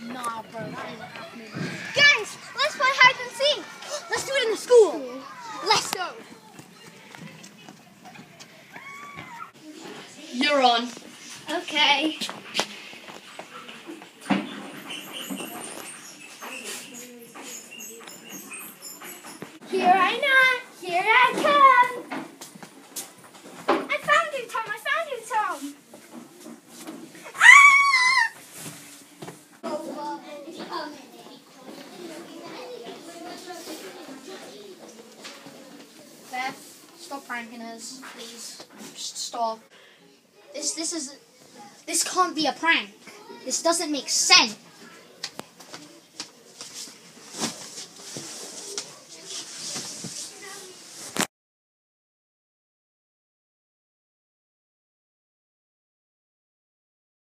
Nah, bro, that ain't happening. Gangs, let's play hide and seek. Let's do it in the school. Let's go. You're on. Okay. Here I know. Here I come. Stop pranking us, please. Just stop. This this is this can't be a prank. This doesn't make sense.